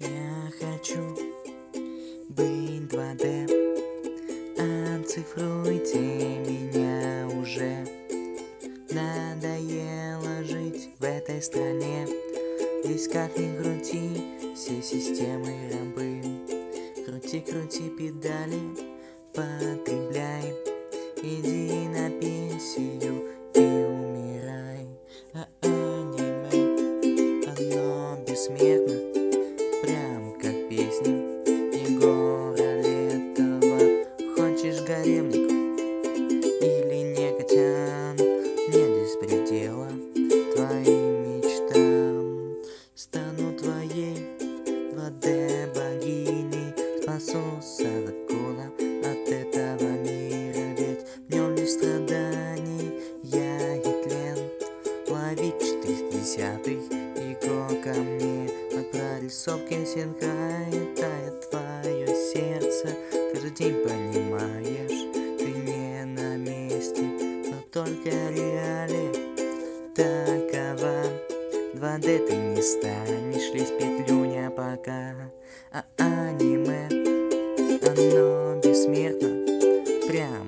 Я хочу быть 2D Оцифруйте меня уже. Надоело жить в этой стране. Здесь как ни крути, все системы рабы Крути, крути педали, потребляй от этого мира Ведь в нем лишь страданий Я Гитлен Ловить 60 и го ко мне От прорисовки Синхай тает твое сердце. Каждый день понимаешь, ты не на месте Но только реалия такова. 2D ты не станешь лезть в петлюня пока А аниме, прям.